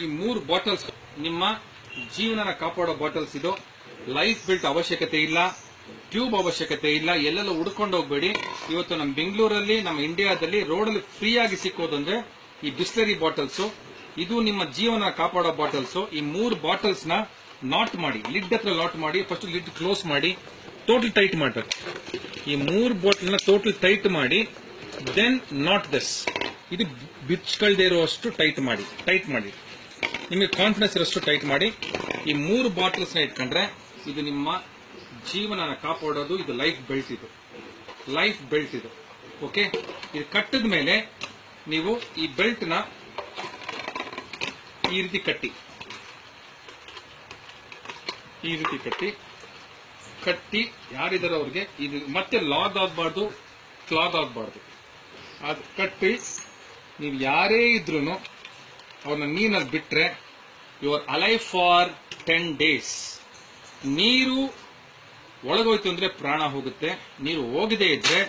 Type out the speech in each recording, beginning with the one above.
ಈ ಮೂರು ಬಾಟಲ್ಸ್, ನಿಮ್ಮ ಜೀವನನ ಕಾಪಾಡೋ ಬಾಟಲ್ಸ್ ಇದು. ಲೈಫ್ ಬೆಲ್ಟ್ ಅವಶ್ಯಕತೆ ಇಲ್ಲ ಟ್ಯೂಬ್ ಅವಶ್ಯಕತೆ ಇಲ್ಲ, ಎಲ್ಲೆಲ್ಲ ಹುಡ್ಕೊಂಡು ಹೋಗ್ಬೇಡಿ. ಇವತ್ತು ನಮ್ಮ ಬೆಂಗಳೂರಲ್ಲಿ, ನಮ್ಮ ಇಂಡಿಯಾದಲ್ಲಿ ರೋಡಲ್ಲಿ ಫ್ರೀ ಆಗಿ ಸಿಕ್ಕೋದಂದ್ರೆ ಈ ಬಿಸ್ಲರಿ ಬಾಟಲ್ಸ್. ಇದು ನಿಮ್ಮ ಜೀವನ ಕಾಪಾಡೋ ಬಾಟಲ್ಸ್. ಈ ಮೂರು ಬಾಟಲ್ಸ್ನ ನಾಟ್ ಮಾಡಿ ಲಿಡ್ ಹತ್ರ ಲಾಟ್ ಮಾಡಿ ಫಸ್ಟ್ ಲಿಡ್ ಕ್ಲೋಸ್ ಮಾಡಿ ಟೋಟಲ್ ಟೈಟ್ ಮಾಡಬೇಕು. ಈ ಮೂರು ಬಾಟಲ್ನ ಟೋಟಲ್ ಟೈಟ್ ಮಾಡಿ ದೆನ್ ನಾಟ್ ದಸ್ ಇದು ಬಿಚ್ಕೊಳ್ದೇ ಇರುವಷ್ಟು ಟೈಟ್ ಮಾಡಿ ಟೈಟ್ ಮಾಡಿ. ನಿಮಗೆ ಕಾನ್ಫಿಡೆನ್ಸ್ ಇರೋಷ್ಟು ಟೈಟ್ ಮಾಡಿ. ಈ ಮೂರು ಬಾಟಲ್ಸ್ನ ಇಟ್ಕೊಂಡ್ರೆ ಇದು ನಿಮ್ಮ ಜೀವನನ ಕಾಪಾಡೋದು, ಇದು ಲೈಫ್ ಬೆಲ್ಟ್ ಇದು. ಲೈಫ್ ಬೆಲ್ಟ್ ಇದು. ಓಕೆ ಇದು ಕಟ್ಟಿದ ಮೇಲೆ ನೀವು ಈ ಬೆಲ್ಟ್ನ ಈ ರೀತಿ ಕಟ್ಟಿ. ಈ ರೀತಿ ಕಟ್ಟಿ. ಕಟ್ಟಿ ಯಾರಿದಾರೋ ಅವ್ರಿಗೆ, ಇದು ಮತ್ತೆ ಲಾಗ್ ಆಗಬಾರ್ದು ಕ್ಲಾಗ್ ಆಗಬಾರ್ದು. ಅದು ಕಟ್ಟಿ ನೀವು ಯಾರೇ ಇದ್ರೂ ಅವ್ರನ್ನ ನೀರಲ್ಲಿ ಬಿಟ್ರೆ your alive for ten days ನೀರು ಒಳಗೋಯ್ತು ಅಂದ್ರೆ ಪ್ರಾಣ ಹೋಗುತ್ತೆ. ನೀರು ಹೋಗದೆ ಇದ್ರೆ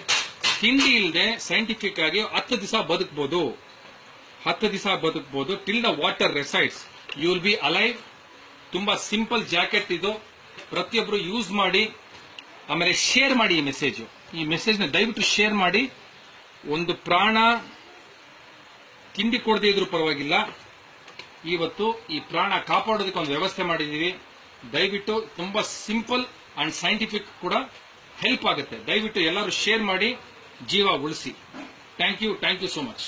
ತಿಂಡಿ ಇಲ್ಲದೆ ಸೈಂಟಿಫಿಕ್ ಆಗಿ ಹತ್ತು ದಿವಸ ಬದುಕ್ಬೋದು. ಹತ್ತು ದಿವಸ ಬದುಕ್ಬೋದು till the water resides you will be alive ತುಂಬಾ ಸಿಂಪಲ್ ಜಾಕೆಟ್ ಇದು. ಪ್ರತಿಯೊಬ್ಬರು ಯೂಸ್ ಮಾಡಿ, ಆಮೇಲೆ ಶೇರ್ ಮಾಡಿ ಈ ಮೆಸೇಜ್ ಈ ಮೆಸೇಜ್ನ ದಯವಿಟ್ಟು ಶೇರ್ ಮಾಡಿ. ಒಂದು ಪ್ರಾಣ ತಿಂಡಿ ಕೊಡದೇ ಇದ್ರೂ ಪರವಾಗಿಲ್ಲ. ಇವತ್ತು ಈ ಪ್ರಾಣ ಕಾಪಾಡೋದಕ್ಕೆ ಒಂದು ವ್ಯವಸ್ಥೆ ಮಾಡಿದ್ದೀವಿ. ದಯವಿಟ್ಟು ತುಂಬಾ ಸಿಂಪಲ್ ಅಂಡ್ ಸೈಂಟಿಫಿಕ್ ಕೂಡ ಹೆಲ್ಪ್ ಆಗುತ್ತೆ. ದಯವಿಟ್ಟು ಎಲ್ಲರೂ ಶೇರ್ ಮಾಡಿ, ಜೀವ ಉಳಿಸಿ. Thank you thank you so much.